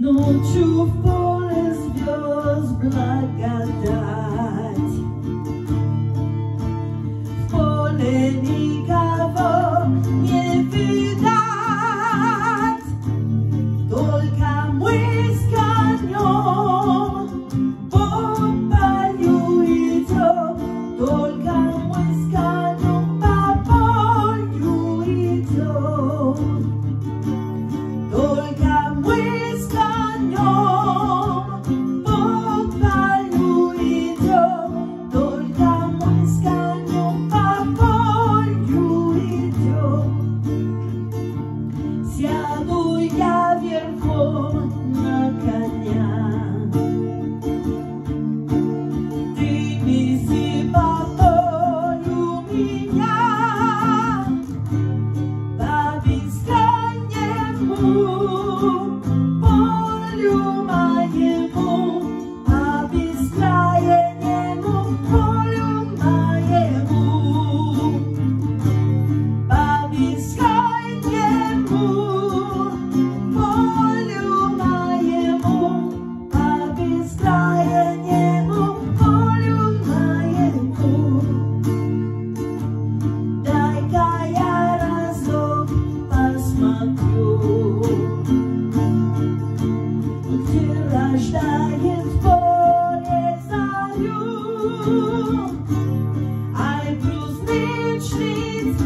Ночью в поле звезд благодать, в поле не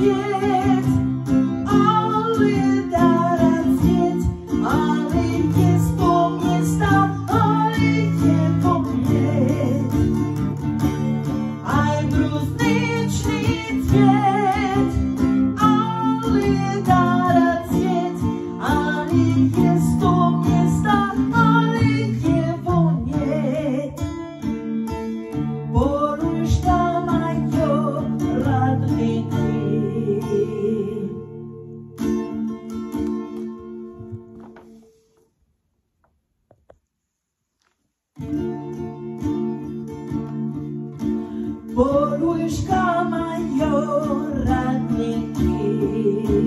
Yeah. Polușca mai ratnichii